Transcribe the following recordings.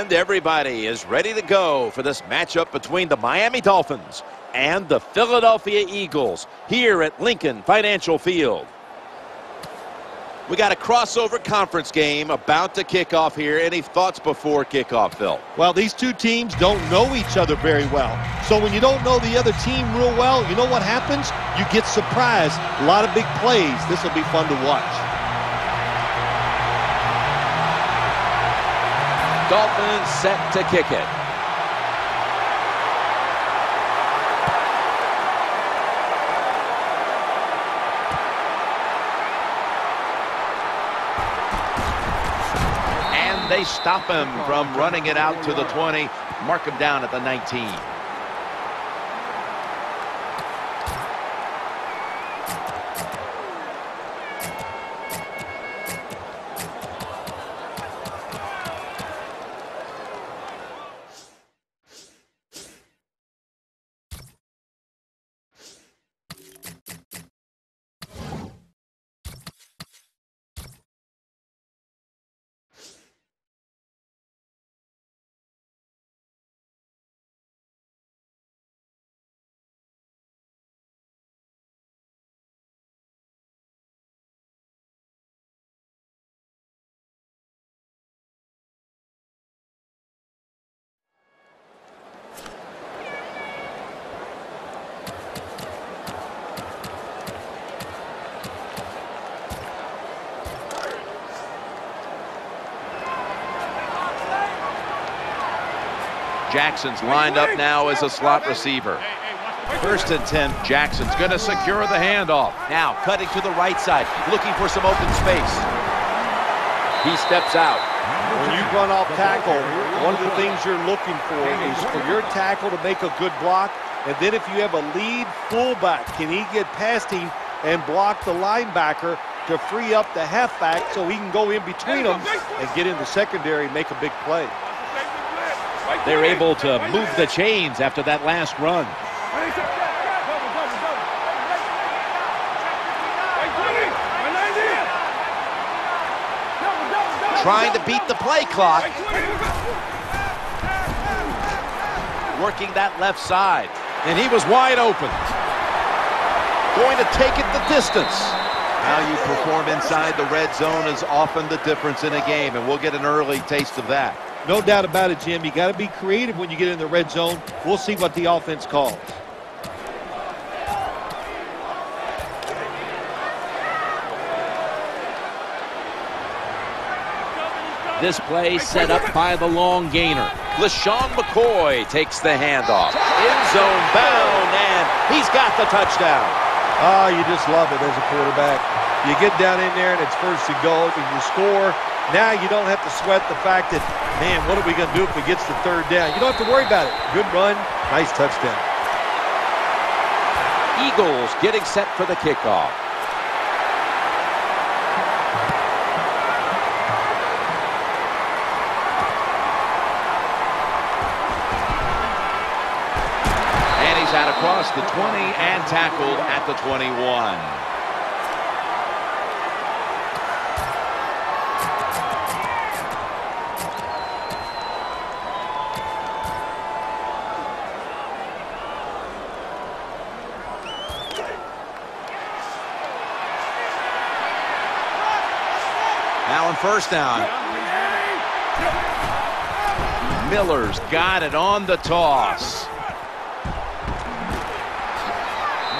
And everybody is ready to go for this matchup between the Miami Dolphins and the Philadelphia Eagles here at Lincoln Financial Field. We got a crossover conference game about to kick off here. Any thoughts before kickoff, Phil? Well, these two teams don't know each other very well. So when you don't know the other team real well, you know what happens? You get surprised. A lot of big plays. This will be fun to watch. Dolphins set to kick it. And they stop him from running it out to the 20, mark him down at the 19. Jackson's lined up now as a slot receiver. First and 10, Jackson's going to secure the handoff. Now cutting to the right side, looking for some open space. He steps out. When you run off tackle, one of the things you're looking for is for your tackle to make a good block. And then if you have a lead fullback, can he get past him and block the linebacker to free up the halfback so he can go in between them and get in the secondary and make a big play. They're able to move the chains after that last run. Trying to beat the play clock. Working that left side. And he was wide open. Going to take it the distance. How you perform inside the red zone is often the difference in a game, and we'll get an early taste of that. No doubt about it, Jim. You got to be creative when you get in the red zone. We'll see what the offense calls. This play set up by the long gainer. LeSean McCoy takes the handoff. End zone bound, and he's got the touchdown. Ah, oh, you just love it as a quarterback. You get down in there, and it's first and goal, and you score. Now you don't have to sweat the fact that, man, what are we going to do if it gets the third down? You don't have to worry about it. Good run, nice touchdown. Eagles getting set for the kickoff. And he's out across the 20 and tackled at the 21. First down. Miller's got it on the toss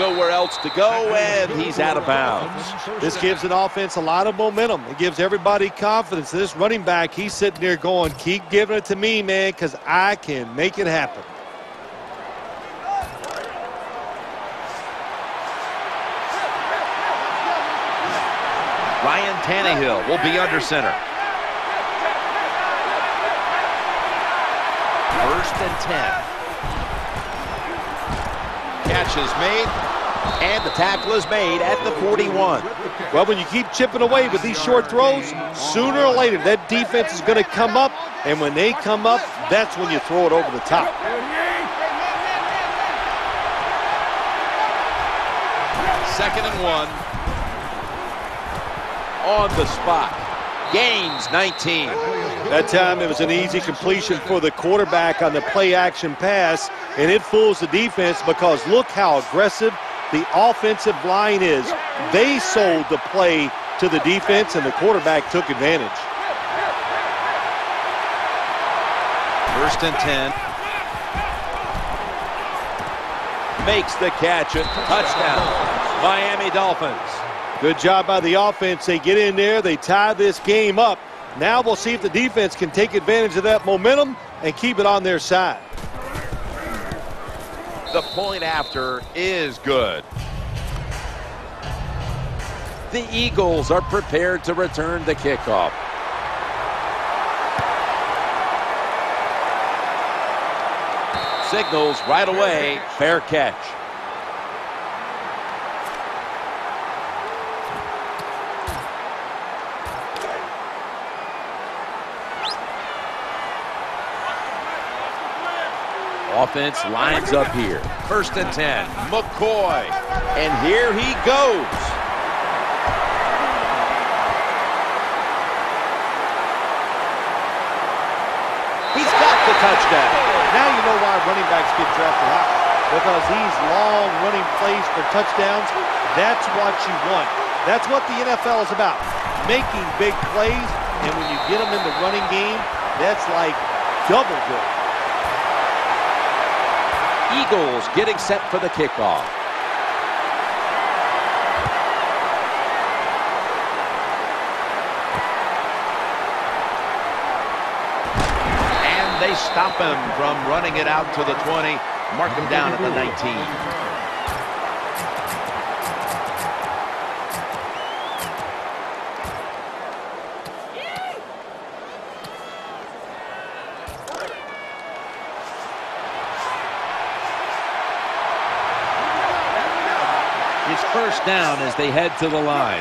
nowhere else to go, and he's out of bounds. This gives an offense a lot of momentum. It gives everybody confidence. This running back, he's sitting there going, keep giving it to me, man, because I can make it happen. Ryan Tannehill will be under center. First and 10 catch is made. And the tackle is made at the 41. Well, when you keep chipping away with these short throws, sooner or later that defense is going to come up. And when they come up, that's when you throw it over the top. Second and one. On the spot. gains 19. That time it was an easy completion for the quarterback on the play action pass, and it fools the defense because look how aggressive the offensive line is. They sold the play to the defense, and the quarterback took advantage. First and 10. Makes the catch. A touchdown. Miami Dolphins. Good job by the offense. They get in there. They tie this game up. Now we'll see if the defense can take advantage of that momentum and keep it on their side. The point after is good. The Eagles are prepared to return the kickoff. Signals right away, fair catch. Offense lines up here. First and 10. McCoy. And here he goes. He's got the touchdown. Now you know why running backs get drafted high. Because these long running plays for touchdowns, that's what you want. That's what the NFL is about. Making big plays, and when you get them in the running game, that's like double good. Eagles getting set for the kickoff. And they stop him from running it out to the 20. Mark him down at the 19. First down as they head to the line.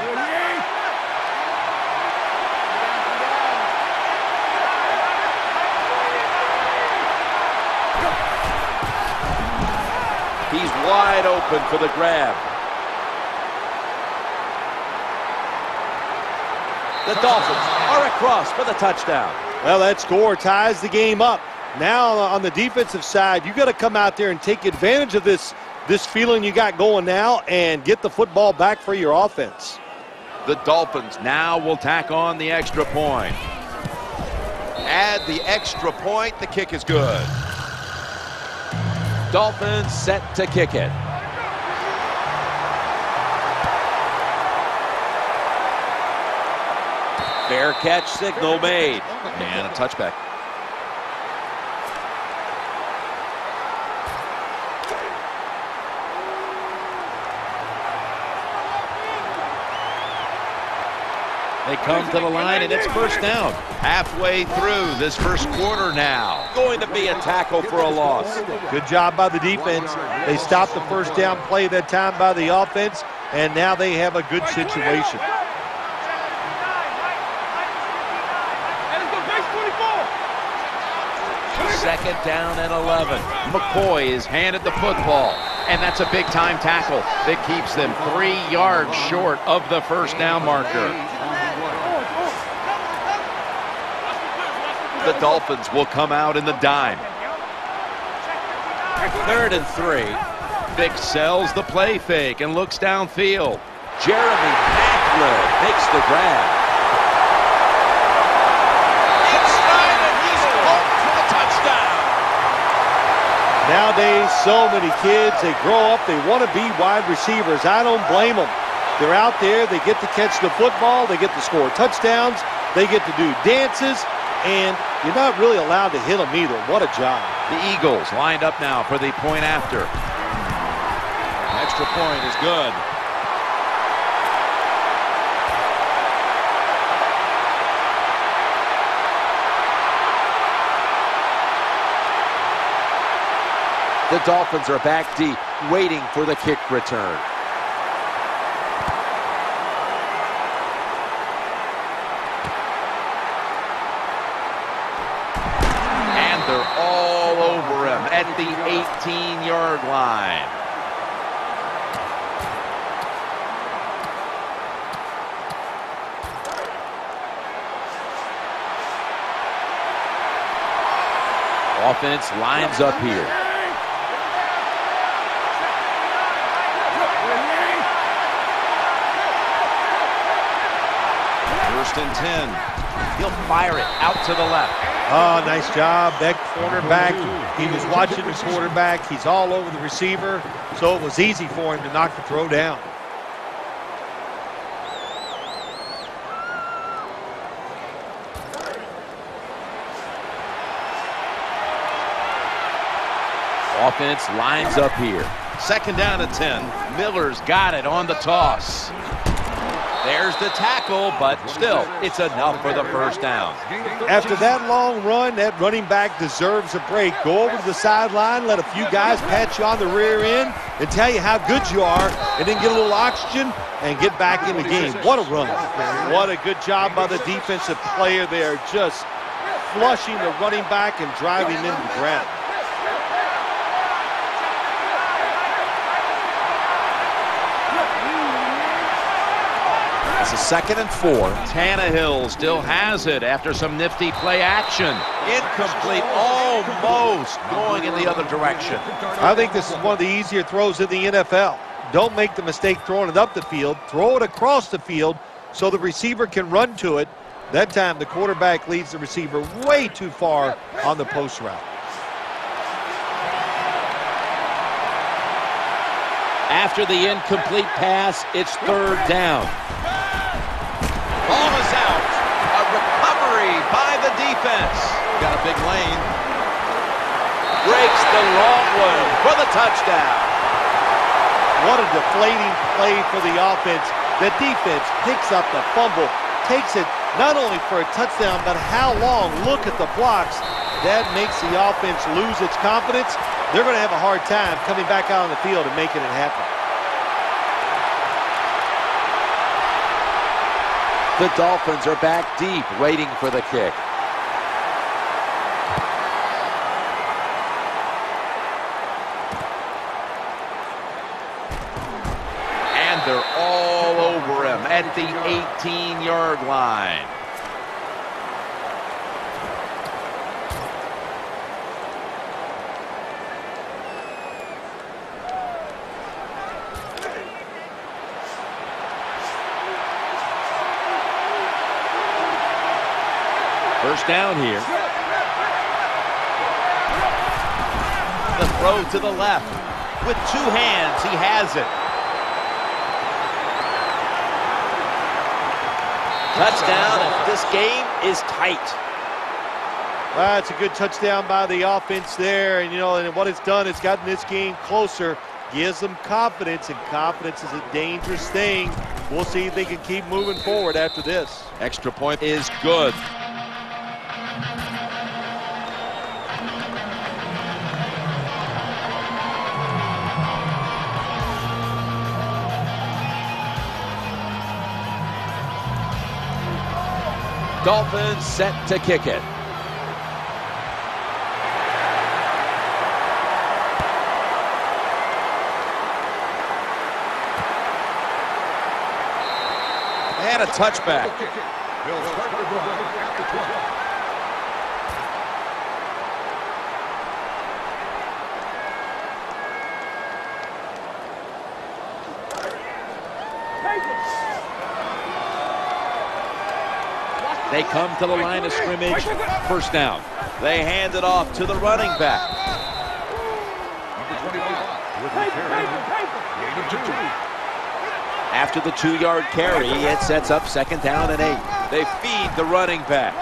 He's wide open for the grab. The Dolphins are across for the touchdown. Well, that score ties the game up. Now on the defensive side, you got to come out there and take advantage of this this feeling you got going now and get the football back for your offense. The Dolphins now will tack on the extra point. Add the extra point. The kick is good. Dolphins set to kick it. Fair catch signal made. And a touchback. They come to the line, and it's first down. Halfway through this first quarter now. Going to be a tackle for a loss. Good job by the defense. They stopped the first down play that time by the offense, and now they have a good situation. Second down and 11. McCoy is handed the football, and that's a big-time tackle that keeps them three yards short of the first down marker. The Dolphins will come out in the dime. Third and three. Vick sells the play fake and looks downfield. Jeremy Maclin makes the grab. Inside, and he's home for the touchdown. Nowadays, so many kids, they grow up, they want to be wide receivers. I don't blame them. They're out there, they get to catch the football, they get to score touchdowns, they get to do dances, and you're not really allowed to hit them either. What a job. The Eagles lined up now for the point after. Extra point is good. The Dolphins are back deep, waiting for the kick return. the 18-yard line. Offense lines up here. First and 10. He'll fire it out to the left. Oh, nice job. That cornerback, he was watching the quarterback. He's all over the receiver, so it was easy for him to knock the throw down. Offense lines up here. Second down at 10. Miller's got it on the toss. There's the tackle, but still, it's enough for the first down. After that long run, that running back deserves a break. Go over to the sideline, let a few guys pat you on the rear end and tell you how good you are, and then get a little oxygen and get back in the game. What a run. What a good job by the defensive player there, just flushing the running back and driving him into the ground. It's a second and four. Tannehill still has it after some nifty play action. Incomplete, almost going in the other direction. I think this is one of the easier throws in the NFL. Don't make the mistake throwing it up the field. Throw it across the field so the receiver can run to it. That time the quarterback leads the receiver way too far on the post route. After the incomplete pass, it's third down. Ball is out. A recovery by the defense. Got a big lane. Breaks the long one for the touchdown. What a deflating play for the offense. The defense picks up the fumble, takes it not only for a touchdown, but how long? Look at the blocks. That makes the offense lose its confidence. They're going to have a hard time coming back out on the field and making it happen. The Dolphins are back deep, waiting for the kick. And they're all over him at the 18-yard line. First down here. The throw to the left. With two hands, he has it. Touchdown, and this game is tight. That's a good touchdown by the offense there. And, you know, and what it's done, it's gotten this game closer, gives them confidence, and confidence is a dangerous thing. We'll see if they can keep moving forward after this. Extra point is good. Dolphins set to kick it. And a touchback. They come to the line of scrimmage. First down. They hand it off to the running back. After the two-yard carry, it sets up second down and eight. They feed the running back.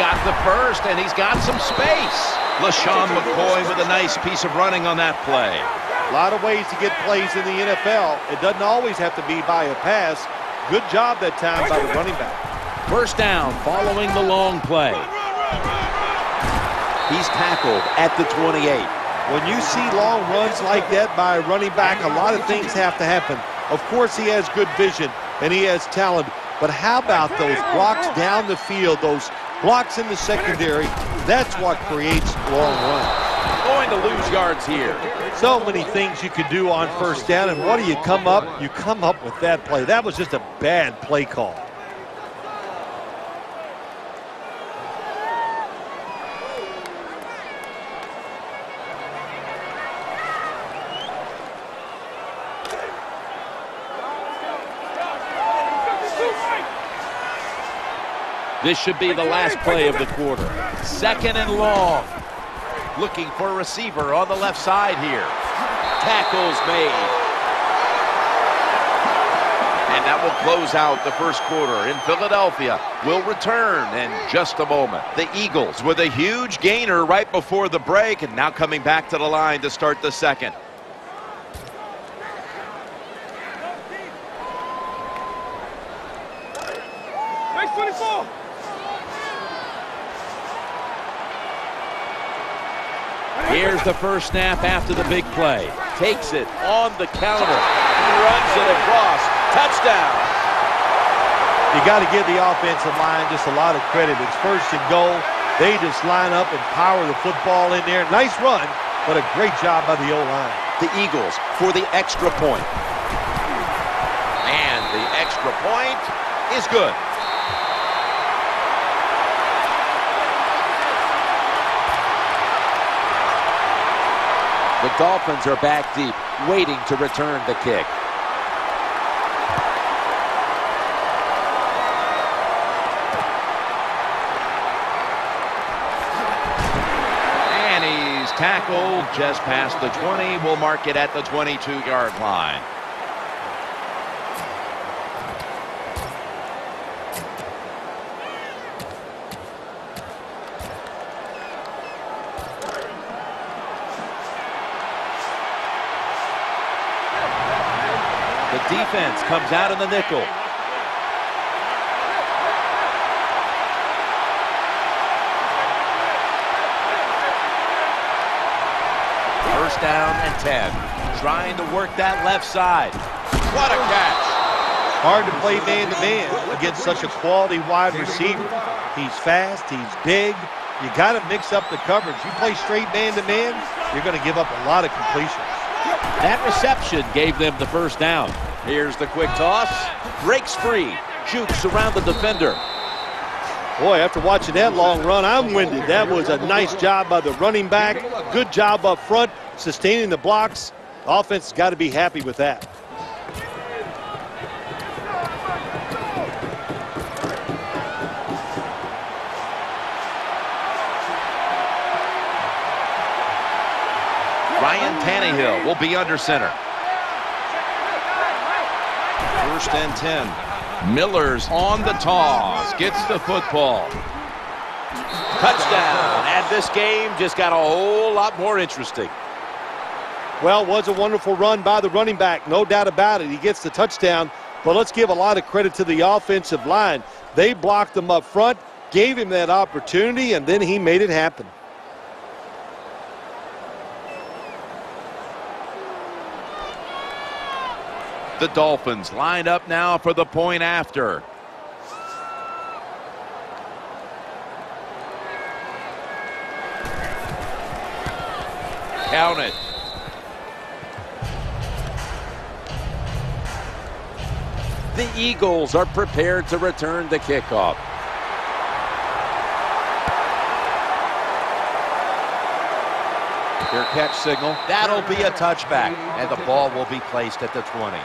Got the first, and he's got some space. LeSean McCoy with a nice piece of running on that play. A lot of ways to get plays in the NFL. It doesn't always have to be by a pass. Good job that time by the running back. First down following the long play. He's tackled at the 28. When you see long runs like that by a running back, a lot of things have to happen. Of course, he has good vision and he has talent, but how about those blocks down the field, those blocks in the secondary? That's what creates long runs. Going to lose yards here. So many things you could do on first down, and what do you come up? You come up with that play. That was just a bad play call. This should be the last play of the quarter. Second and long. Looking for a receiver on the left side here. Tackles made. And that will close out the first quarter. In Philadelphia will return in just a moment. The Eagles with a huge gainer right before the break and now coming back to the line to start the second. Here's the first snap after the big play. Takes it on the counter. Runs it across. Touchdown. You got to give the offensive line just a lot of credit. It's first and goal. They just line up and power the football in there. Nice run, but a great job by the O-line. The Eagles for the extra point. And the extra point is good. Dolphins are back deep, waiting to return the kick. And he's tackled just past the 20. We'll mark it at the 22-yard line. Defense comes out in the nickel. First down and 10. Trying to work that left side. What a catch. Hard to play man-to-man -man against such a quality wide receiver. He's fast. He's big. You got to mix up the coverage. You play straight man-to-man, -man, you're going to give up a lot of completions. That reception gave them the first down. Here's the quick toss. Breaks free. Jukes around the defender. Boy, after watching that long run, I'm winded. That was a nice job by the running back. Good job up front, sustaining the blocks. Offense got to be happy with that. Ryan Tannehill will be under center. First and 10. Miller's on the toss. Gets the football. Touchdown. And this game just got a whole lot more interesting. Well, was a wonderful run by the running back. No doubt about it. He gets the touchdown. But let's give a lot of credit to the offensive line. They blocked him up front, gave him that opportunity, and then he made it happen. The Dolphins lined up now for the point after. Count it. The Eagles are prepared to return the kickoff. Their catch signal. That'll be a touchback, and the ball will be placed at the 20.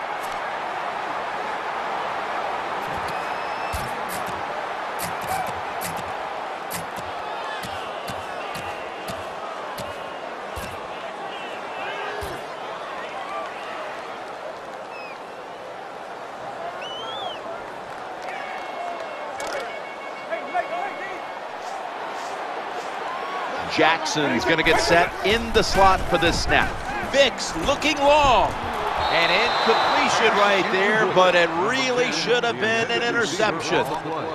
Jackson's going to get set in the slot for this snap. Vicks looking long. An incompletion right there, but it really should have been an interception.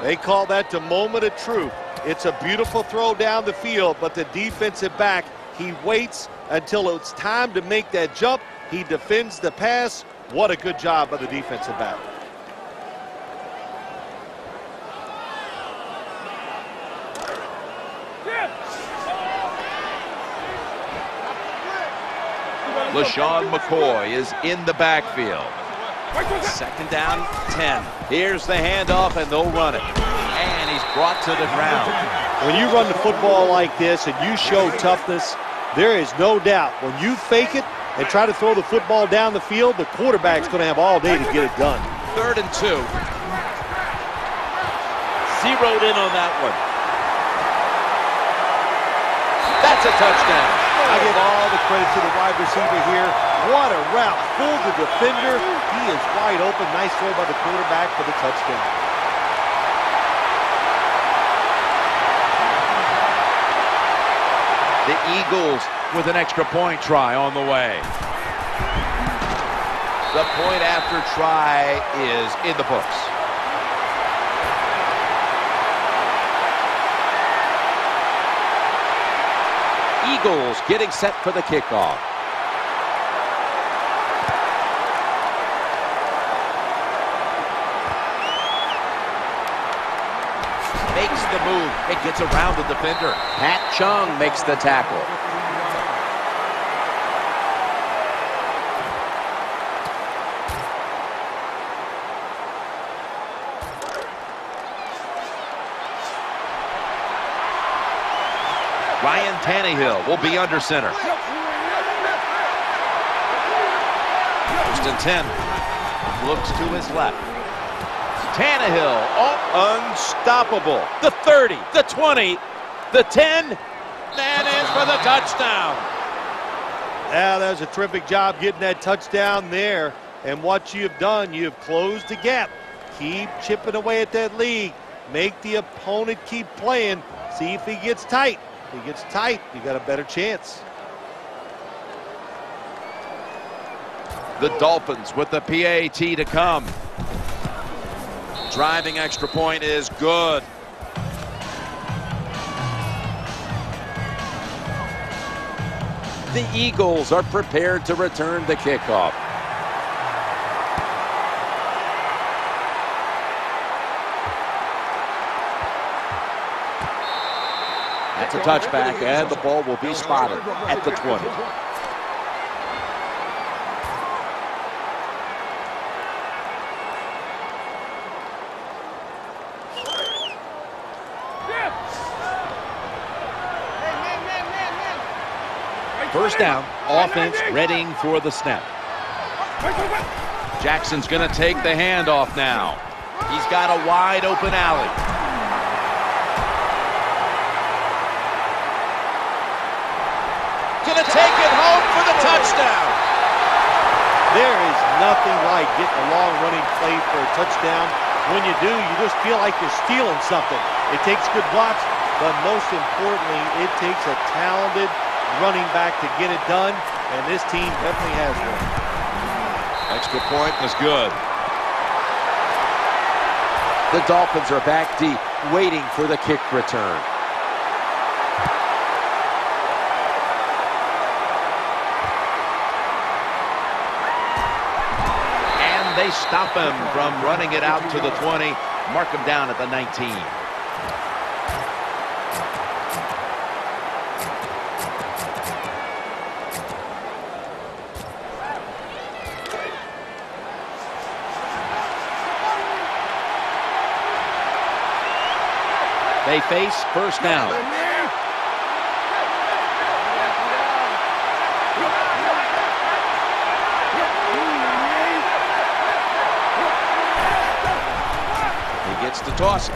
They call that the moment of truth. It's a beautiful throw down the field, but the defensive back, he waits until it's time to make that jump. He defends the pass. What a good job by the defensive back. LeSean McCoy is in the backfield. Second down, 10. Here's the handoff, and they'll run it. And he's brought to the ground. When you run the football like this and you show toughness, there is no doubt when you fake it and try to throw the football down the field, the quarterback's going to have all day to get it done. Third and two. zeroed in on that one. That's a touchdown. I give all the credit to the wide receiver here. What a route. Fooled the defender. He is wide open. Nice throw by the quarterback for the touchdown. The Eagles with an extra point try on the way. The point after try is in the books. Eagles getting set for the kickoff. Makes the move. It gets around the defender. Pat Chung makes the tackle. Ryan Tannehill will be under center. First and 10. Looks to his left. Tannehill, oh, unstoppable. The 30, the 20, the 10, That is for the touchdown. Yeah, that was a terrific job getting that touchdown there. And what you've done, you've closed the gap. Keep chipping away at that lead. Make the opponent keep playing. See if he gets tight. He gets tight, you got a better chance. The Dolphins with the PAT to come. Driving extra point is good. The Eagles are prepared to return the kickoff. That's a touchback, and the ball will be spotted at the 20. First down, offense readying for the snap. Jackson's going to take the handoff now. He's got a wide open alley. Going to take it home for the touchdown. There is nothing like getting a long running play for a touchdown. When you do, you just feel like you're stealing something. It takes good blocks, but most importantly, it takes a talented running back to get it done, and this team definitely has one. Extra point was good. The Dolphins are back deep, waiting for the kick return. And they stop him from running it out to the 20, mark him down at the 19. They face first down. He toss it.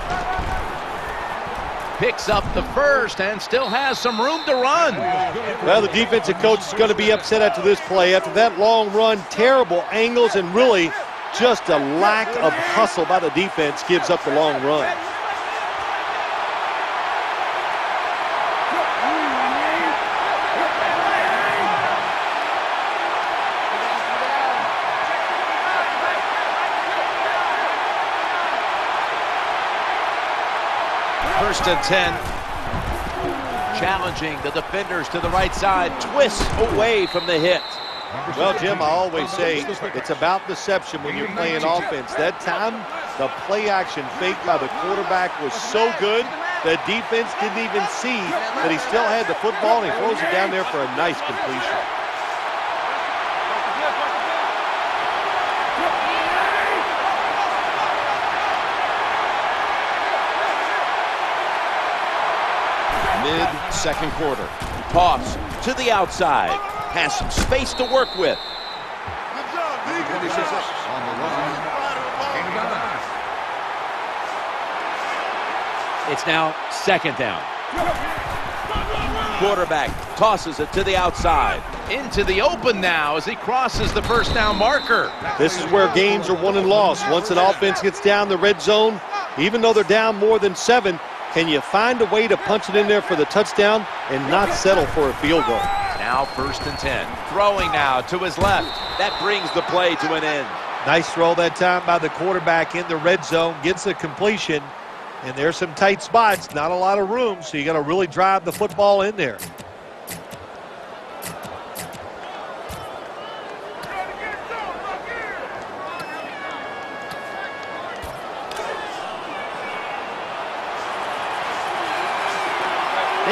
Picks up the first and still has some room to run. Well, the defensive coach is going to be upset after this play. After that long run, terrible angles, and really just a lack of hustle by the defense gives up the long run. First and 10. Challenging the defenders to the right side. Twists away from the hit. Well, Jim, I always say it's about deception when you're playing offense. That time, the play action fake by the quarterback was so good, the defense didn't even see that he still had the football, and he throws it down there for a nice completion. Mid-second quarter. Toss to the outside. Has some space to work with. It's now second down. Quarterback tosses it to the outside. Into the open now as he crosses the first down marker. This is where games are won and lost. Once an offense gets down the red zone, even though they're down more than seven, can you find a way to punch it in there for the touchdown and not settle for a field goal? Now first and 10. Throwing now to his left. That brings the play to an end. Nice throw that time by the quarterback in the red zone. Gets a completion. And there's some tight spots, not a lot of room, so you got to really drive the football in there.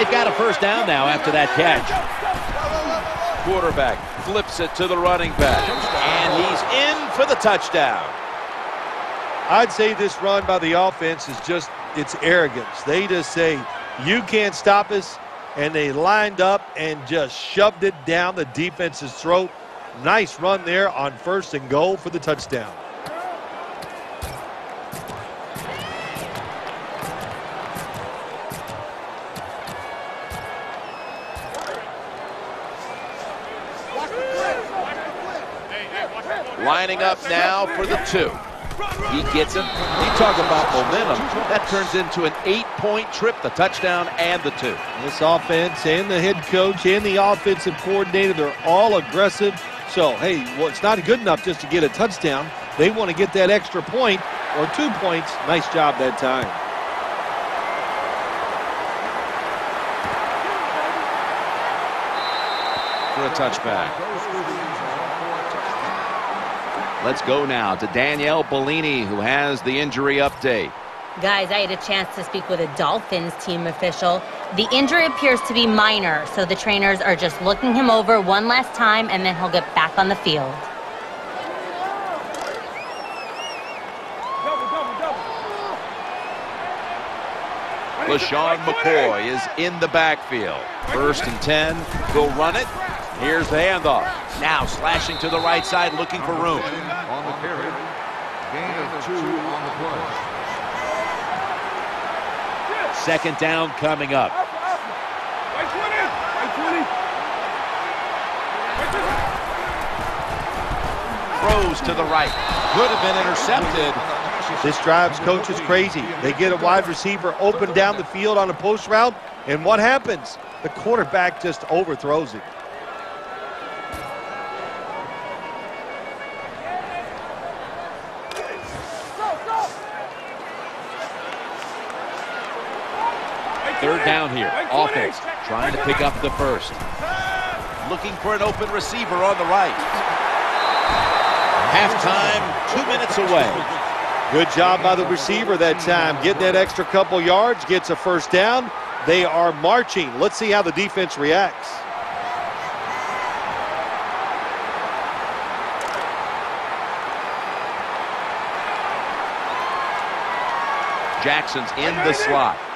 They've got a first down now after that catch. Quarterback flips it to the running back, and he's in for the touchdown. I'd say this run by the offense is just it's arrogance. They just say, you can't stop us, and they lined up and just shoved it down the defense's throat. Nice run there on first and goal for the touchdown. Lining up now for the two. He gets it. You talk about momentum. That turns into an eight-point trip, the touchdown and the two. This offense and the head coach and the offensive coordinator, they're all aggressive. So, hey, well, it's not good enough just to get a touchdown. They want to get that extra point or two points. Nice job that time. For a touchback. Let's go now to Danielle Bellini, who has the injury update. Guys, I had a chance to speak with a Dolphins team official. The injury appears to be minor, so the trainers are just looking him over one last time, and then he'll get back on the field. LeSean McCoy is in the backfield. First and 10. Will run it. Here's the handoff. Now slashing to the right side, looking for room. On the carry. Gain of two on the play. Second down coming up. Throws to the right. Could have been intercepted. This drives coaches crazy. They get a wide receiver open down the field on a post route, and what happens? The quarterback just overthrows it. Down here. Offense trying to pick up the first. Looking for an open receiver on the right. Halftime, two minutes away. Good job by the receiver that time. Getting that extra couple yards, gets a first down. They are marching. Let's see how the defense reacts. Jackson's in the slot.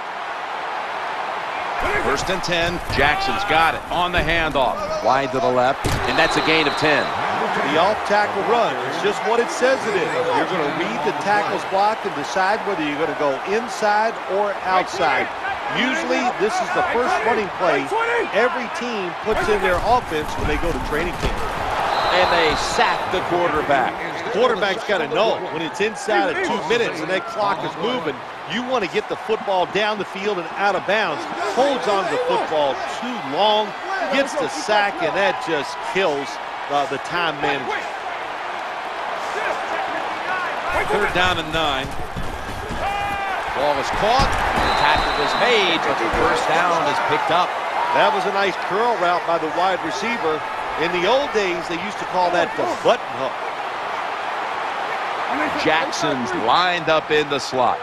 First and 10. Jackson's got it on the handoff. Wide to the left, and that's a gain of 10. The off-tackle run is just what it says it is. You're going to read the tackle's block and decide whether you're going to go inside or outside. Usually, this is the first running play every team puts in their offense when they go to training camp. And they sack the quarterback. Quarterback's got to know when it's inside of two minutes and that clock is moving, you want to get the football down the field and out of bounds. Holds on to the football too long, gets the sack, and that just kills uh, the time management. Third down and nine. Ball is caught. The tackle was made, but the first down is picked up. That was a nice curl route by the wide receiver. In the old days, they used to call that the button hook. Jackson's lined up in the slot.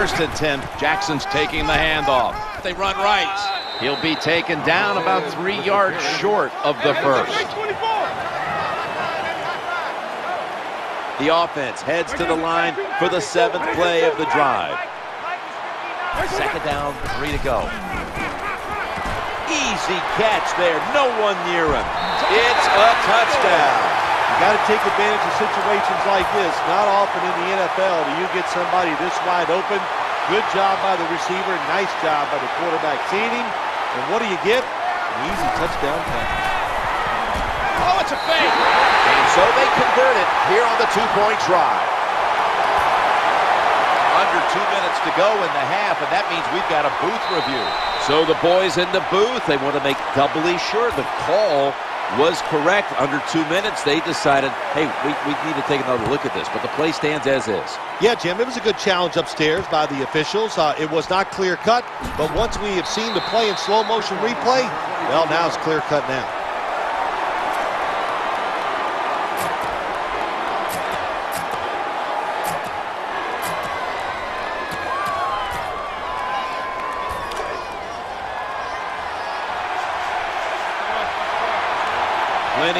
First and 10. Jackson's taking the handoff. They run right. He'll be taken down about three yards short of the first. The offense heads to the line for the seventh play of the drive. Second down, three to go. Easy catch there. No one near him. It's a touchdown. You got to take advantage of situations like this. Not often in the NFL do you get somebody this wide open. Good job by the receiver. Nice job by the quarterback seeing him. And what do you get? An easy touchdown pass. Oh, it's a fake. And so they convert it here on the two-point try. Under two minutes to go in the half, and that means we've got a booth review. So the boys in the booth, they want to make doubly sure the call was correct. Under two minutes, they decided, hey, we, we need to take another look at this. But the play stands as is. Yeah, Jim, it was a good challenge upstairs by the officials. Uh, it was not clear cut, but once we have seen the play in slow motion replay, well, now it's clear cut now.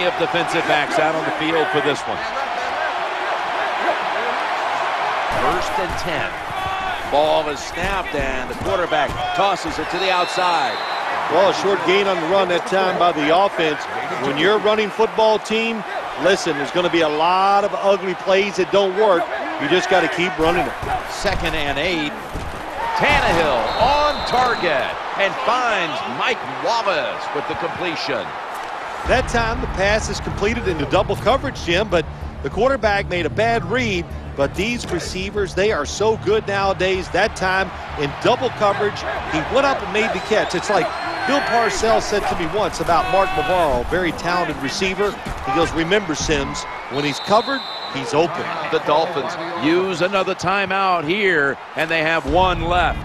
Plenty of defensive backs out on the field for this one. First and 10. Ball is snapped, and the quarterback tosses it to the outside. Well, a short gain on the run that time by the offense. When you're running football team, listen, there's going to be a lot of ugly plays that don't work. You just got to keep running it. Second and eight. Tannehill on target and finds Mike Wallace with the completion. That time the pass is completed into double coverage, Jim, but the quarterback made a bad read. But these receivers, they are so good nowadays. That time in double coverage, he went up and made the catch. It's like Bill Parcells said to me once about Mark Bavaro, very talented receiver. He goes, remember, Simms, when he's covered, he's open. The Dolphins use another timeout here, and they have one left.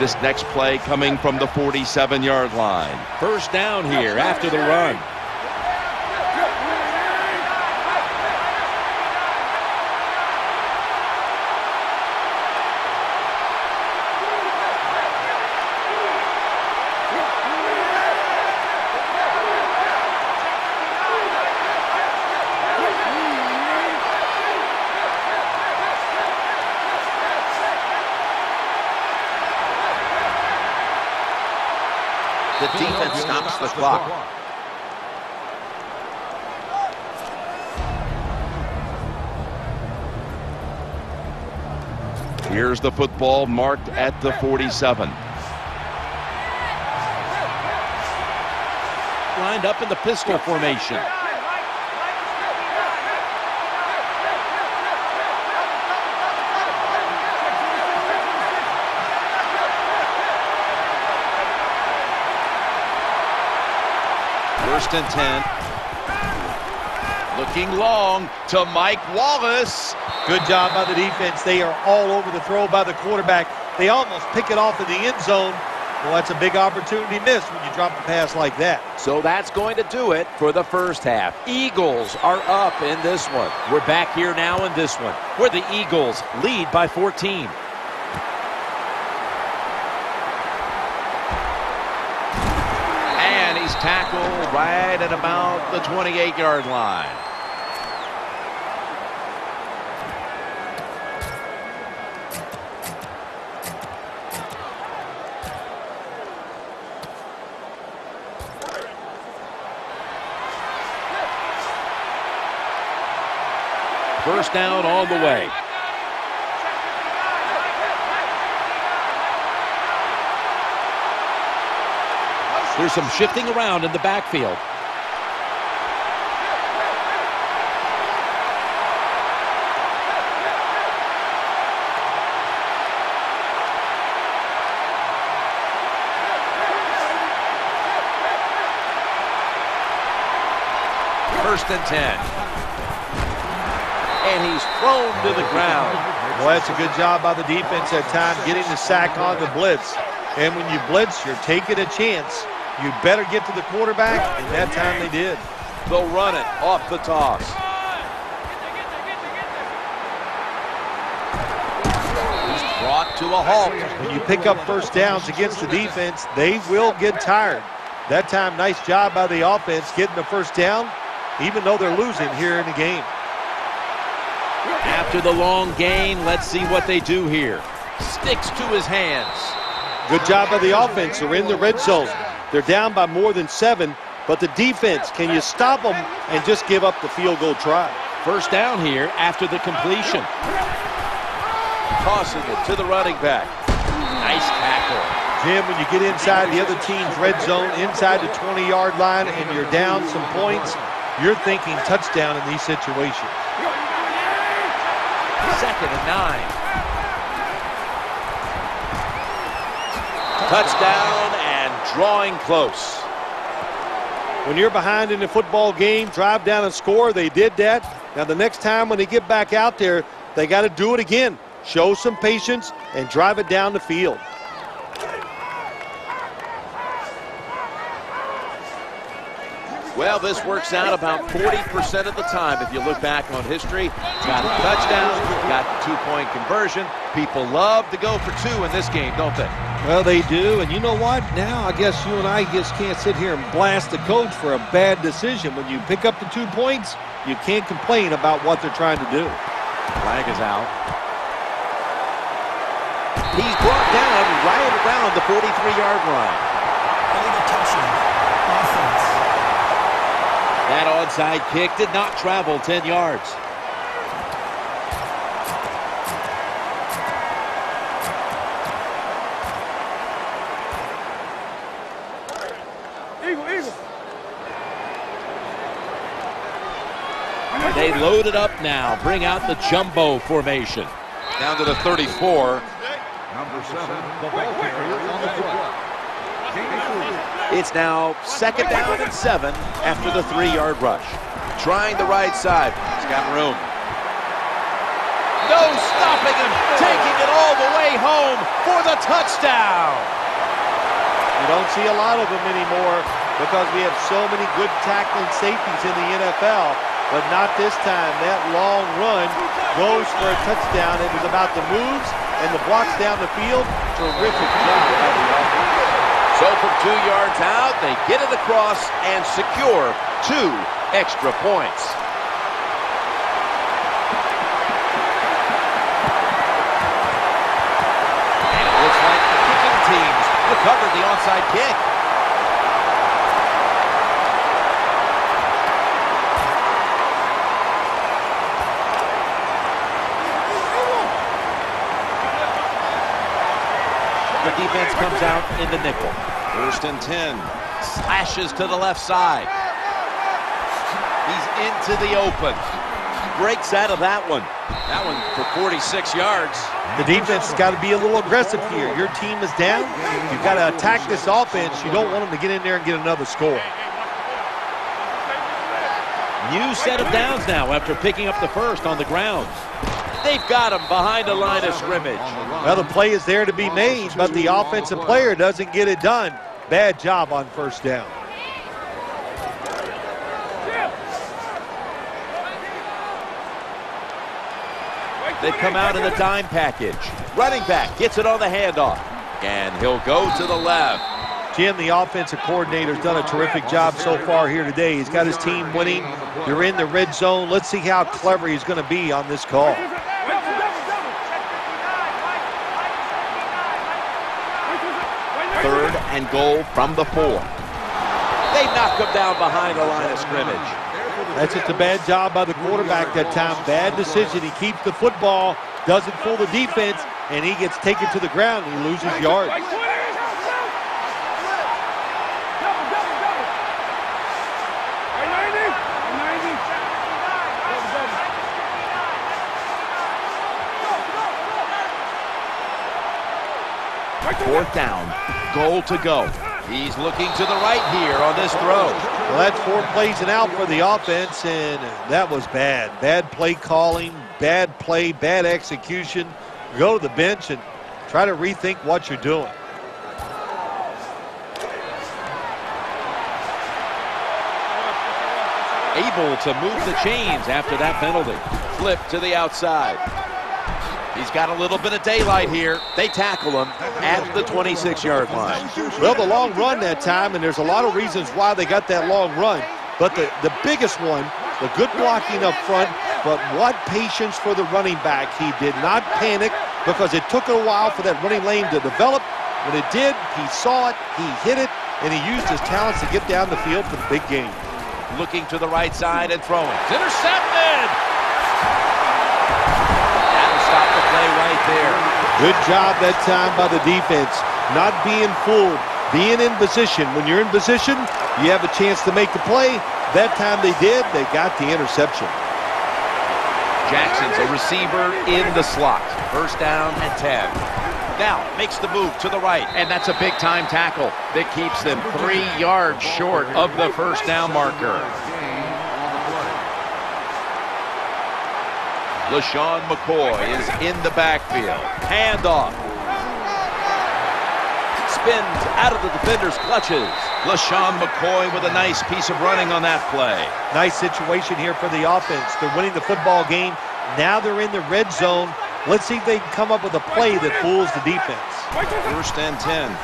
This next play coming from the 47-yard line. First down here after the run. The football marked at the 47. Lined up in the pistol formation. First and 10. Looking long to Mike Wallace. Good job by the defense. They are all over the throw by the quarterback. They almost pick it off in the end zone. Well, that's a big opportunity missed when you drop a pass like that. So that's going to do it for the first half. Eagles are up in this one. We're back here now in this one, where the Eagles lead by 14. And he's tackled right at about the 28-yard line. First down all the way. There's some shifting around in the backfield. First and 10 and he's thrown to the ground. Well, that's a good job by the defense at time getting the sack on the blitz. And when you blitz, you're taking a chance. You better get to the quarterback, and that time they did. They'll run it off the toss. He's brought to a halt. When you pick up first downs against the defense, they will get tired. That time, nice job by the offense getting the first down, even though they're losing here in the game. After the long gain, let's see what they do here. Sticks to his hands. Good job by the offense. They're in the red zone. They're down by more than seven, but the defense, can you stop them and just give up the field goal try? First down here after the completion. Tossing it to the running back. Nice tackle. Jim, when you get inside the other team's red zone, inside the 20-yard line, and you're down some points, you're thinking touchdown in these situations. Second and nine. Touchdown and drawing close. When you're behind in the football game, drive down and score. They did that. Now the next time when they get back out there, they got to do it again. Show some patience and drive it down the field. Well, this works out about 40% of the time if you look back on history. Got a touchdown, got two-point conversion. People love to go for two in this game, don't they? Well, they do, and you know what? Now I guess you and I just can't sit here and blast the coach for a bad decision. When you pick up the two points, you can't complain about what they're trying to do. Flag is out. He's brought down right around the 43-yard line. That onside kick did not travel 10 yards. Eagle, eagle. They load it up now. Bring out the jumbo formation. Down to the 34. Number seven, the on the it's now second down and seven after the three-yard rush. Trying the right side. He's got room. No stopping him. Taking it all the way home for the touchdown. You don't see a lot of them anymore because we have so many good tackling safeties in the NFL, but not this time. That long run goes for a touchdown. It was about the moves and the blocks down the field. Terrific job by the offense. So from two yards out, they get it across and secure two extra points. And it looks like the kicking teams recovered the onside kick. The defense comes out in the nickel. First and 10. Slashes to the left side. He's into the open. Breaks out of that one. That one for 46 yards. The defense has got to be a little aggressive here. Your team is down. You've got to attack this offense. You don't want them to get in there and get another score. New set of downs now after picking up the first on the ground. They've got him behind the line of scrimmage. Well, the play is there to be made, but the offensive player doesn't get it done. Bad job on first down. They've come out in the dime package. Running back gets it on the handoff. And he'll go to the left. Jim, the offensive coordinator, has done a terrific job so far here today. He's got his team winning. You're in the red zone. Let's see how clever he's going to be on this call. Third and goal from the four. They knock him down behind the line of scrimmage. That's just a bad job by the quarterback that time. Bad decision. He keeps the football, doesn't fool the defense, and he gets taken to the ground. He loses yards. Fourth down, goal to go. He's looking to the right here on this throw. Well, that's four plays and out for the offense, and that was bad. Bad play calling, bad play, bad execution. Go to the bench and try to rethink what you're doing. Able to move the chains after that penalty. Flip to the outside. He's got a little bit of daylight here. They tackle him at the 26-yard line. Well, the long run that time, and there's a lot of reasons why they got that long run. But the, the biggest one, the good blocking up front, but what patience for the running back. He did not panic because it took a while for that running lane to develop. When it did, he saw it, he hit it, and he used his talents to get down the field for the big game. Looking to the right side and throwing. It's intercepted! Right there. Good job that time by the defense. Not being fooled, being in position. When you're in position, you have a chance to make the play. That time they did, they got the interception. Jackson's a receiver in the slot. First down and 10. Now makes the move to the right, and that's a big-time tackle that keeps them three yards short of the first down marker. LeSean McCoy is in the backfield. Handoff spins out of the defender's clutches. LeSean McCoy with a nice piece of running on that play. Nice situation here for the offense. They're winning the football game. Now they're in the red zone. Let's see if they can come up with a play that fools the defense. First and 10.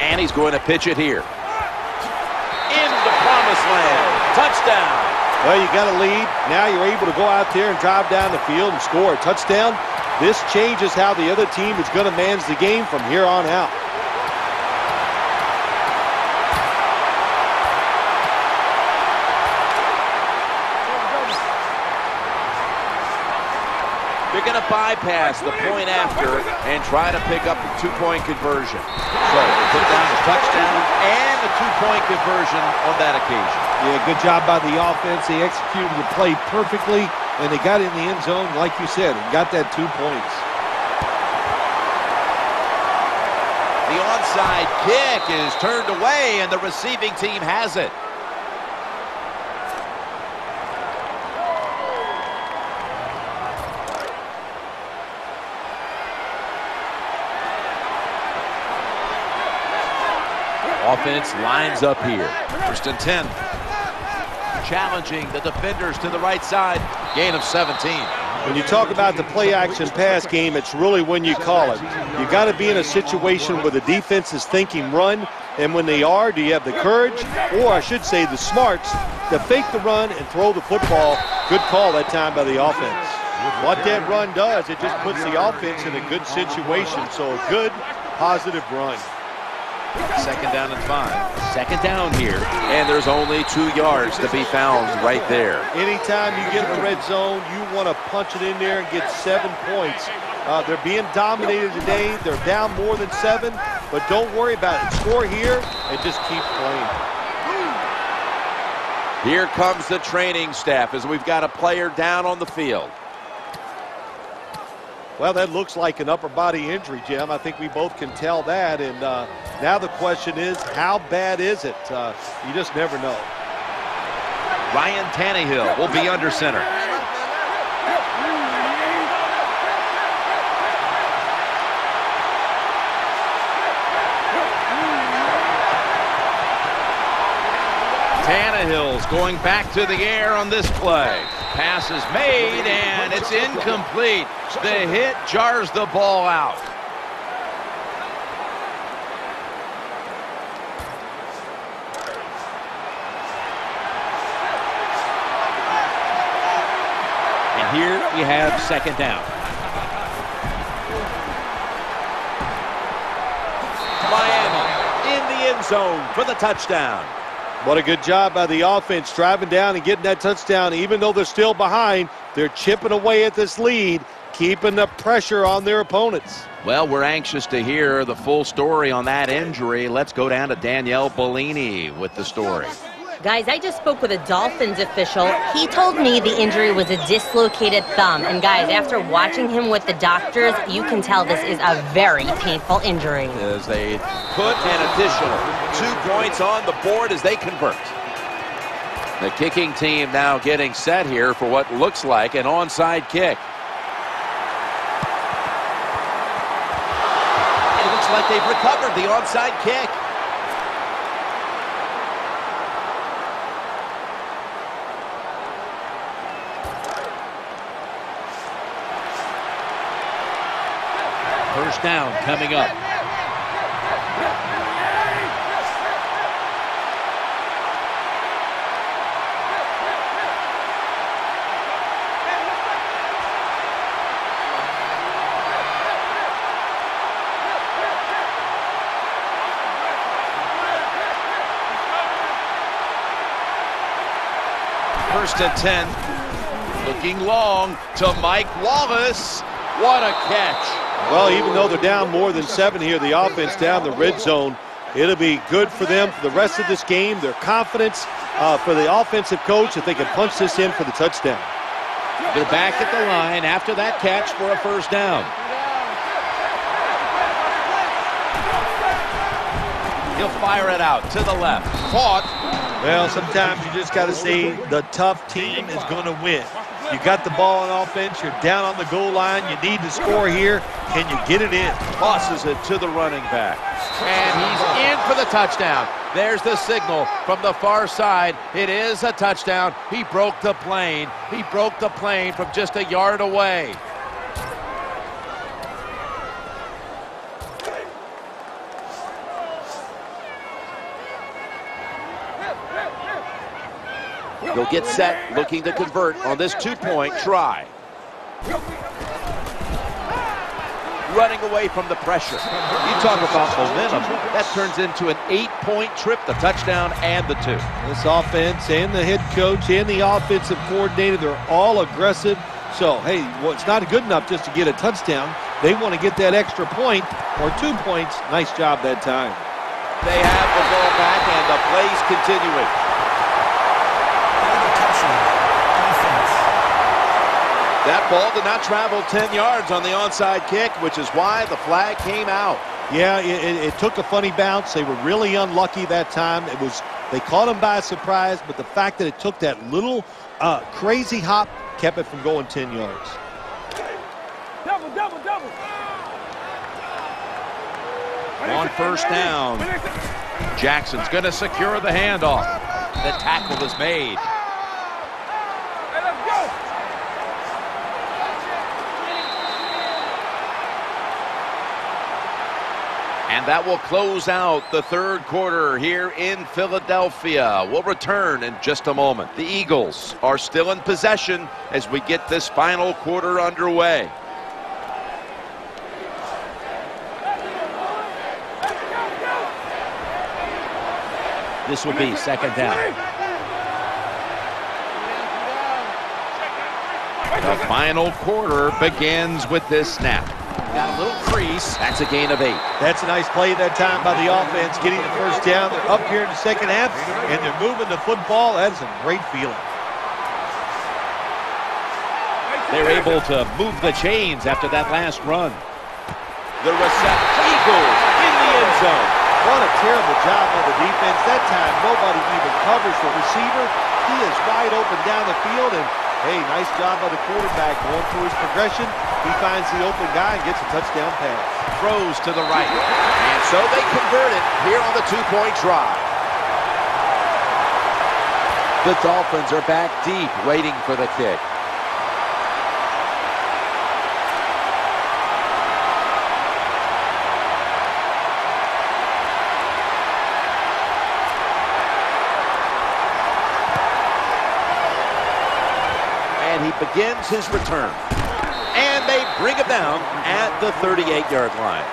And he's going to pitch it here. In the promised land. Touchdown. Well, you got a lead. Now you're able to go out there and drive down the field and score a touchdown. This changes how the other team is going to manage the game from here on out. Bypass the point after and try to pick up the two-point conversion. So put down the touchdown and the two-point conversion on that occasion. Yeah, good job by the offense. They executed the play perfectly, and they got in the end zone, like you said, and got that two points. The onside kick is turned away, and the receiving team has it. Offense lines up here. First and 10. Challenging the defenders to the right side. Gain of 17. When you talk about the play action pass game, it's really when you call it. You got to be in a situation where the defense is thinking run, and when they are, do you have the courage, or I should say the smarts, to fake the run and throw the football? Good call that time by the offense. What that run does, it just puts the offense in a good situation. So a good, positive run. Second down and five. Second down here, and there's only two yards to be found right there. Anytime you get in the red zone, you want to punch it in there and get seven points. Uh, they're being dominated today. They're down more than seven, but don't worry about it. Score here and just keep playing. Here comes the training staff as we've got a player down on the field. Well, that looks like an upper body injury, Jim. I think we both can tell that. And uh, now the question is, how bad is it? Uh, you just never know. Ryan Tannehill will be under center. Tannehill's going back to the air on this play. Pass is made, and it's incomplete. The hit jars the ball out. And here we have second down. Miami in the end zone for the touchdown. What a good job by the offense driving down and getting that touchdown. Even though they're still behind, they're chipping away at this lead, keeping the pressure on their opponents. Well, we're anxious to hear the full story on that injury. Let's go down to Danielle Bellini with the story. Guys, I just spoke with a Dolphins official. He told me the injury was a dislocated thumb. And guys, after watching him with the doctors, you can tell this is a very painful injury. As they put an additional two points on the board as they convert. The kicking team now getting set here for what looks like an onside kick. It looks like they've recovered the onside kick. Down coming up. First and 10. Looking long to Mike Wallace. What a catch. Well, even though they're down more than seven here, the offense down the red zone, it'll be good for them for the rest of this game. Their confidence uh, for the offensive coach that they can punch this in for the touchdown. They're back at the line after that catch for a first down. He'll fire it out to the left. Caught well, sometimes you just got to say the tough team is going to win. You got the ball on offense. You're down on the goal line. You need to score here. Can you get it in? Tosses it to the running back. And he's in for the touchdown. There's the signal from the far side. It is a touchdown. He broke the plane. He broke the plane from just a yard away. He'll get set, looking to convert on this two-point try. Running away from the pressure. You talk about momentum. That turns into an eight-point trip, the touchdown and the two. This offense and the head coach and the offensive coordinator, they're all aggressive. So, hey, well, it's not good enough just to get a touchdown. They want to get that extra point or two points. Nice job that time. They have the ball back and the play's continuing. That ball did not travel 10 yards on the onside kick, which is why the flag came out. Yeah, it, it, took a funny bounce. They were really unlucky that time. It was They caught him by surprise, but the fact that it took that little uh, crazy hop kept it from going 10 yards. Double, double, double. On first down, Jackson's going to secure the handoff. The tackle is made. And that will close out the third quarter here in Philadelphia. We'll return in just a moment. The Eagles are still in possession as we get this final quarter underway. This will be second down. The final quarter begins with this snap. Got a little crease. That's a gain of eight. That's a nice play that time by the offense, getting the first down. They're up here in the second half, and they're moving the football. That's a great feeling. They're able to move the chains after that last run. The reception. Eagles in the end zone. What a terrible job by the defense. That time, nobody even covers the receiver. He is wide open down the field, and Hey, nice job by the quarterback going through his progression. He finds the open guy and gets a touchdown pass. Throws to the right. And so they convert it here on the two-point try. The Dolphins are back deep, waiting for the kick. His return. And they bring him down at the 38-yard line.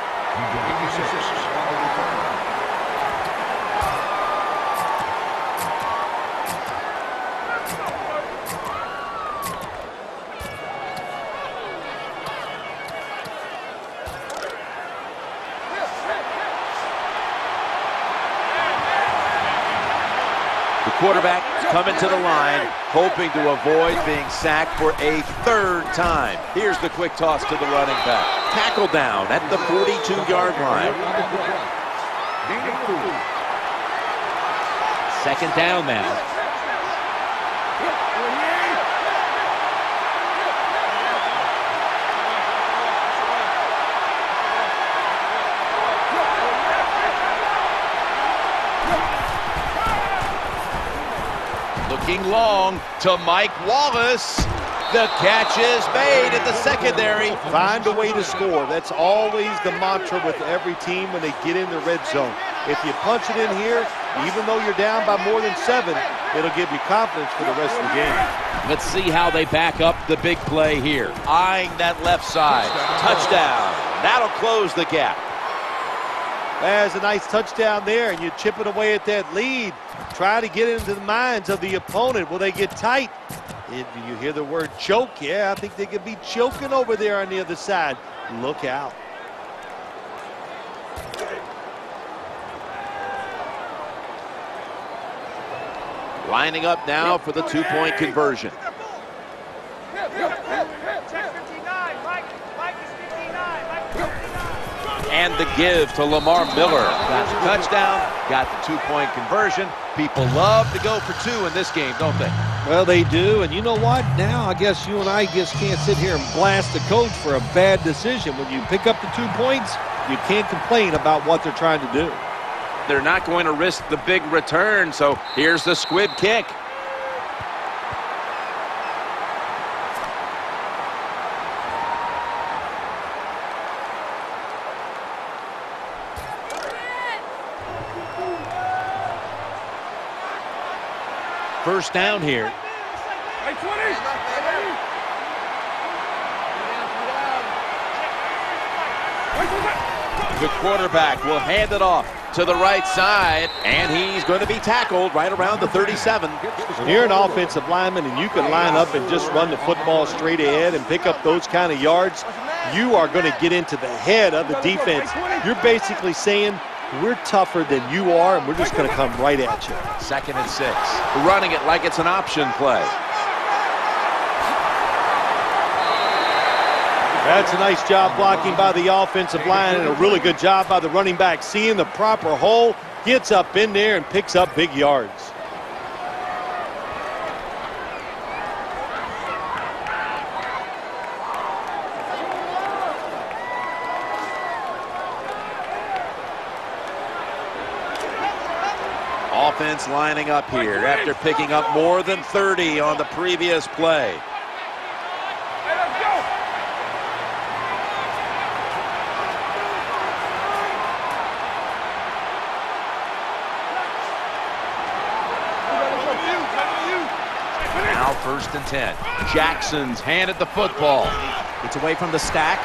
The quarterback coming to the line, hoping to avoid being sacked for a third time. Here's the quick toss to the running back. Tackle down at the 42-yard line. Second down now. Looking long to Mike Wallace. The catch is made at the secondary. Find a way to score. That's always the mantra with every team when they get in the red zone. If you punch it in here, even though you're down by more than seven, it'll give you confidence for the rest of the game. Let's see how they back up the big play here. Eyeing that left side. Touchdown. That'll close the gap. There's a nice touchdown there, and you chip it away at that lead. Try to get into the minds of the opponent. Will they get tight? If you hear the word choke, yeah, I think they could be choking over there on the other side. Look out. Lining up now for the two-point conversion. The give to Lamar Miller. Got the touchdown, got the two-point conversion. People love to go for two in this game, don't they? Well, they do, and you know what? Now I guess you and I just can't sit here and blast the coach for a bad decision. When you pick up the two points, you can't complain about what they're trying to do. They're not going to risk the big return, so here's the squib kick. First down here. The quarterback will hand it off to the right side, and he's going to be tackled right around the 37. When you're an offensive lineman and you can line up and just run the football straight ahead and pick up those kind of yards, you are going to get into the head of the defense. You're basically saying, we're tougher than you are, and we're just going to come right at you. Second and six. Running it like it's an option play. That's a nice job blocking by the offensive line and a really good job by the running back. Seeing the proper hole, gets up in there and picks up big yards. Lining up here after picking up more than 30 on the previous play. Now first and 10. Jackson's handed the football. It's away from the stack.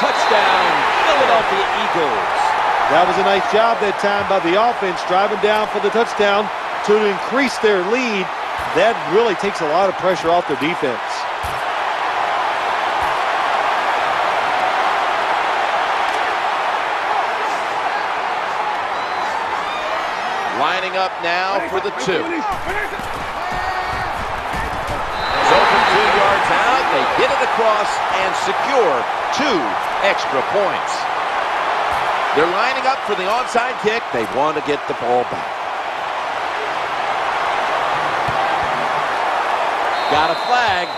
Touchdown, Philadelphia Eagles. That was a nice job that time by the offense, driving down for the touchdown to increase their lead. That really takes a lot of pressure off the defense. Lining up now for the two. yards out. They get it across and secure two extra points. They're lining up for the onside kick. They want to get the ball back. Got a flag.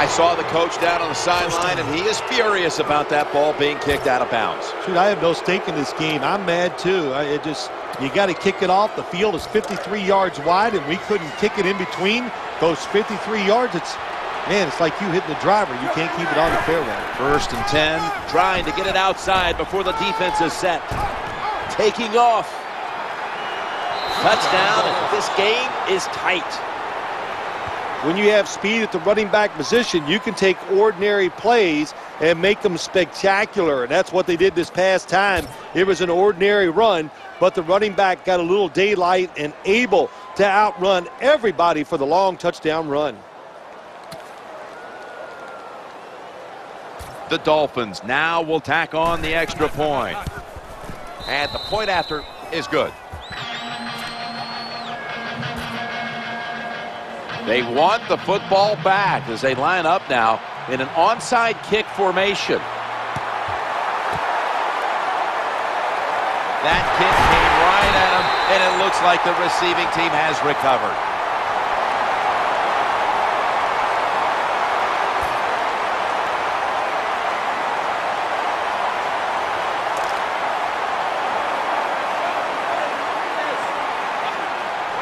I saw the coach down on the sideline, and he is furious about that ball being kicked out of bounds. Shoot, I have no stake in this game. I'm mad, too. I, it just you got to kick it off. The field is 53 yards wide, and we couldn't kick it in between those 53 yards. It's Man, it's like you hitting the driver. You can't keep it on the fairway. First and 10, trying to get it outside before the defense is set. Taking off. Touchdown, and this game is tight. When you have speed at the running back position, you can take ordinary plays and make them spectacular. And that's what they did this past time. It was an ordinary run, but the running back got a little daylight and able to outrun everybody for the long touchdown run. The Dolphins now will tack on the extra point. And the point after is good. They want the football back as they line up now in an onside kick formation. That kick came right at him, and it looks like the receiving team has recovered.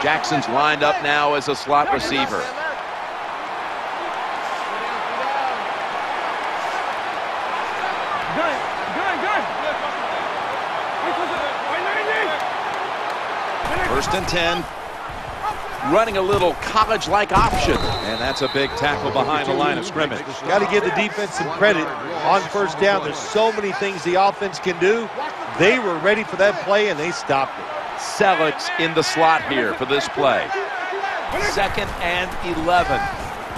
Jackson's lined up now as a slot receiver. First and 10. Running a little college-like option. And that's a big tackle behind the line of scrimmage. Got to give the defense some credit on first down. There's so many things the offense can do. They were ready for that play, and they stopped it. Celek's in the slot here for this play. Second and 11.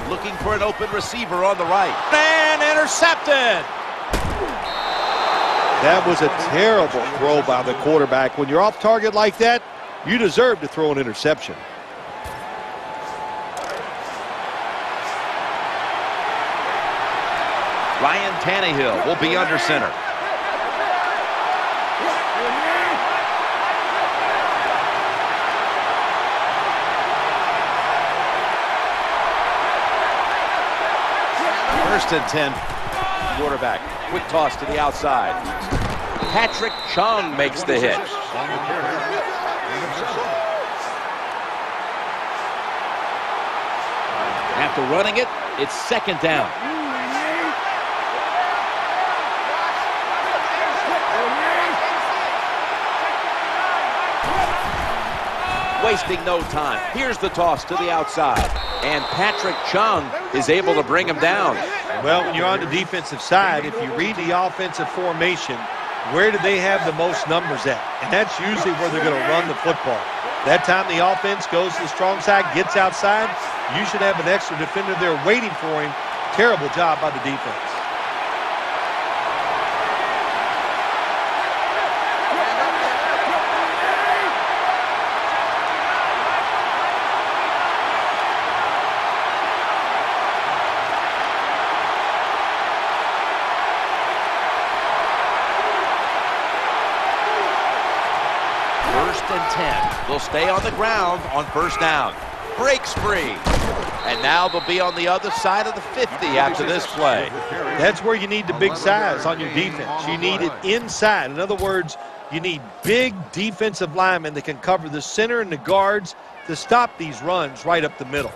Looking for an open receiver on the right. And intercepted. That was a terrible throw by the quarterback. When you're off target like that, you deserve to throw an interception. Ryan Tannehill will be under center. First and 10. Quarterback. Quick toss to the outside. Patrick Chung makes the hit. After running it, it's second down. wasting no time. Here's the toss to the outside. And Patrick Chung is able to bring him down. Well, when you're on the defensive side, if you read the offensive formation, where do they have the most numbers at? And that's usually where they're going to run the football. That time the offense goes to the strong side, gets outside, you should have an extra defender there waiting for him. Terrible job by the defense. First and 10. They'll stay on on first down. Breaks free. And now they'll be on the other side of the 50 after this play. That's where you need the big size on your defense. You need it inside. In other words, you need big defensive linemen that can cover the center and the guards to stop these runs right up the middle.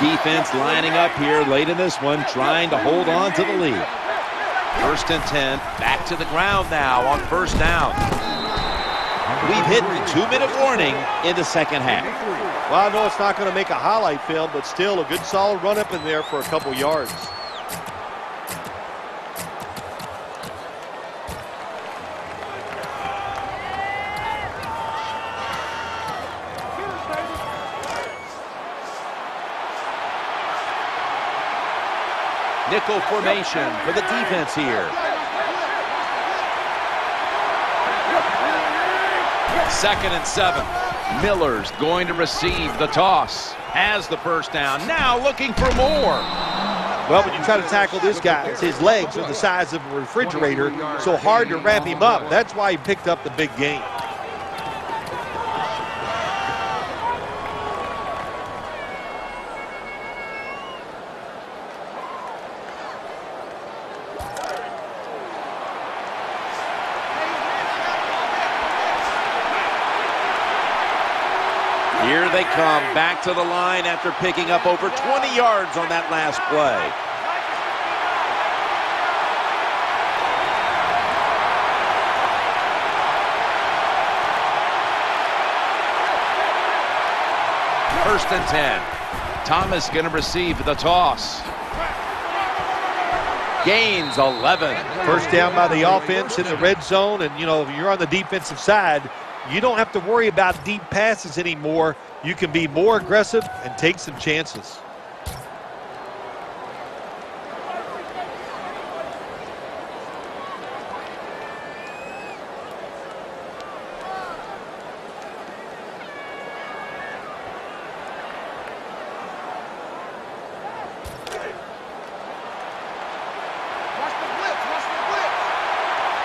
Defense lining up here late in this one, trying to hold on to the lead. First and 10, back to the ground now on first down. We've hit the two-minute warning in the second half. Well, I know it's not going to make a highlight film, but still a good solid run up in there for a couple yards. Formation for the defense here. Second and seven. Miller's going to receive the toss. Has the first down. Now looking for more. Well, when you try to tackle this guy, his legs are the size of a refrigerator, so hard to wrap him up. That's why he picked up the big gain. Here they come back to the line after picking up over 20 yards on that last play. First and 10. Thomas going to receive the toss. Gains 11. First down by the offense in the red zone, and, you know, if you're on the defensive side, you don't have to worry about deep passes anymore you can be more aggressive and take some chances.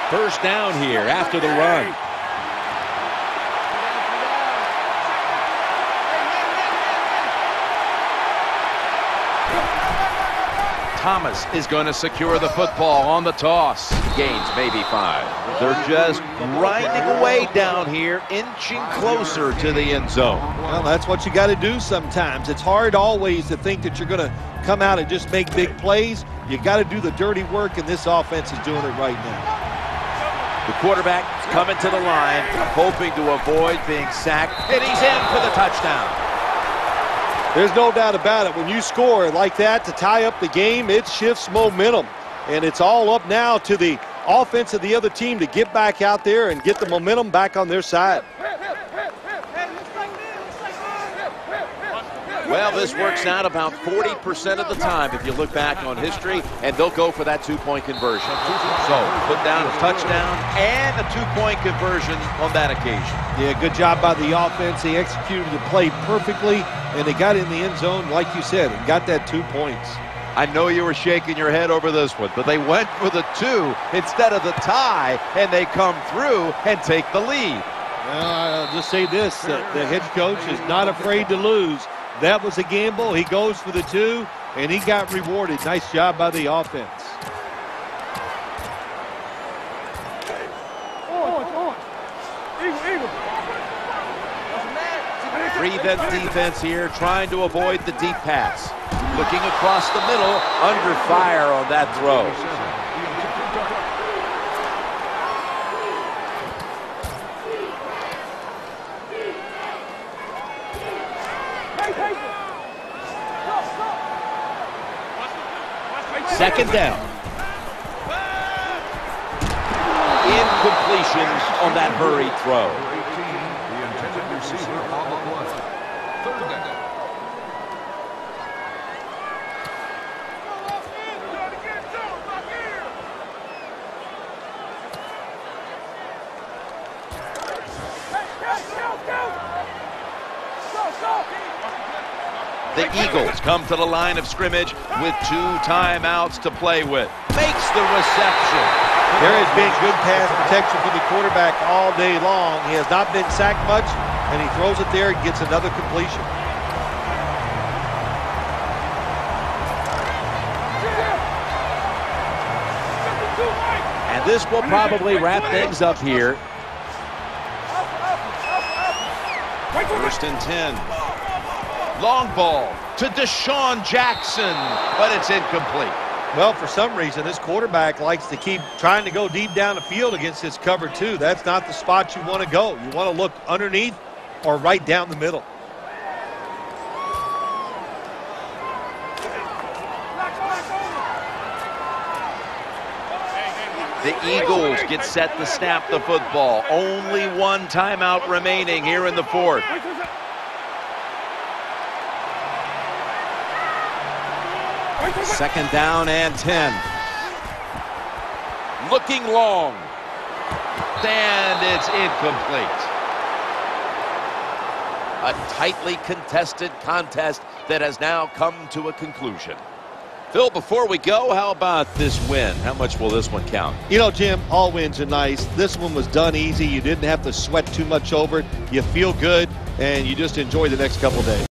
First down here after the run. Thomas is going to secure the football on the toss. Gains maybe five. They're just grinding away down here, inching closer to the end zone. Well, that's what you got to do sometimes. It's hard always to think that you're going to come out and just make big plays. You got to do the dirty work, and this offense is doing it right now. The quarterback coming to the line, hoping to avoid being sacked, and he's in for the touchdown. There's no doubt about it. When you score like that to tie up the game, it shifts momentum. And it's all up now to the offense of the other team to get back out there and get the momentum back on their side. Well, this works out about 40% of the time if you look back on history, and they'll go for that two-point conversion. So, put down a touchdown and a two-point conversion on that occasion. Yeah, good job by the offense. They executed the play perfectly, and they got in the end zone, like you said, and got that two points. I know you were shaking your head over this one, but they went for the two instead of the tie, and they come through and take the lead. Well, I'll just say this, the, the head coach is not afraid to lose. That was a gamble. He goes for the two, and he got rewarded. Nice job by the offense. Prevent defense here, trying to avoid the deep pass. Looking across the middle, under fire on that throw. Second down. Incompletion on that hurried throw. The intended receiver on the play. Third down. The Eagles come to the line of scrimmage with two timeouts to play with. Makes the reception. There has been good pass protection for the quarterback all day long. He has not been sacked much, and he throws it there and gets another completion. And this will probably wrap things up here. First and 10. Long ball to DeSean Jackson, but it's incomplete. Well, for some reason, this quarterback likes to keep trying to go deep down the field against this cover two. That's not the spot you want to go. You want to look underneath or right down the middle. The Eagles get set to snap the football. Only one timeout remaining here in the fourth. Second down and 10. Looking long. And it's incomplete. A tightly contested contest that has now come to a conclusion. Phil, before we go, how about this win? How much will this one count? You know, Jim, all wins are nice. This one was done easy. You didn't have to sweat too much over it. You feel good, and you just enjoy the next couple days.